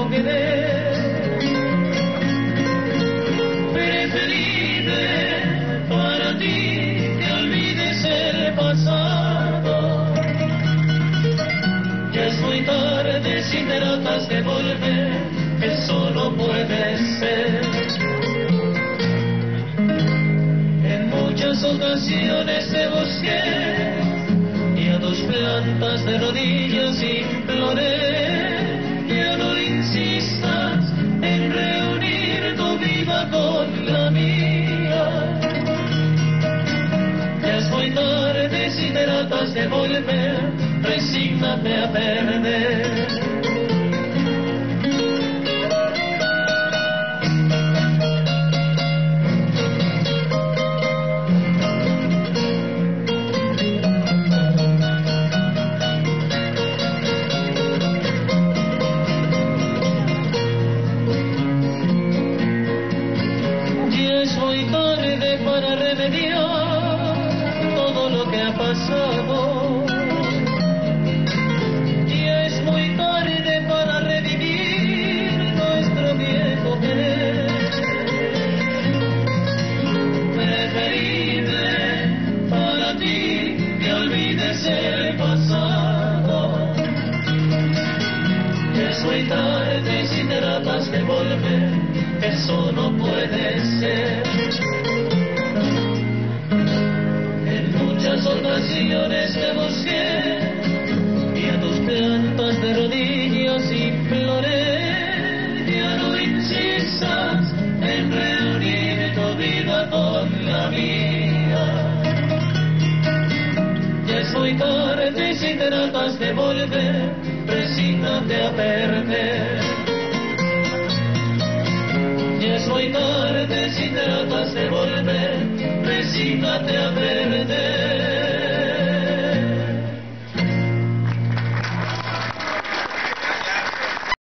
no quedé. Preferiré para ti que olvides el pasado. Ya es muy tarde si te tratas de volver, eso no puede ser. En muchas ocasiones te busqué. Y a tus plantas de rodillas imploré con la mía. Ya es muy tarde si tratas de volver, resígnate a perder. muy tarde para remediar todo lo que ha pasado. Y es muy tarde para revivir nuestro viejo querer. Preferible para ti que olvides el pasado. Es muy tarde si te tratas de volver eso no puede ser. y a tus plantas de rodillas imploré. Ya no insistas en reunir tu vida con la mía. Ya es muy tarde y si tratas de volver, resignate a perder. Ya es muy tarde si te tratas de volver, resignate a